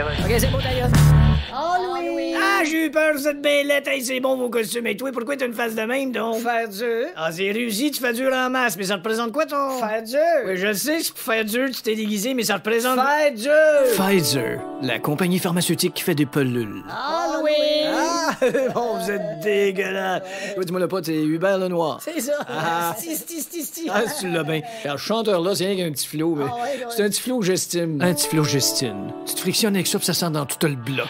OK, c'est beau, d'ailleurs. Oh, Louis! Ah, j'ai eu peur, vous êtes bien lettre. Hey, c'est bon, vos costumes. Et toi, pourquoi t'as une face de même, donc? Faire dur. Ah, c'est réussi, tu fais dur en masse, mais ça représente quoi, ton... Faire dur. Oui, je le sais, c'est pour faire dur, tu t'es déguisé, mais ça représente... Faire dur. Pfizer, la compagnie pharmaceutique qui fait des pelules. Oh! Ah, bon, vous êtes dégueulasse. Oui, dis-moi le pote, c'est Hubert Lenoir. C'est ça. Ah. Sti, sti, sti, sti. Ah, si tu l'as bien. Alors, chanteur-là, c'est rien qu'un petit flot, mais Ah ouais, ouais. c'est un petit flot gestime. Un petit flot gestine. Tu te frictionnes avec ça, puis ça sent dans tout le bloc.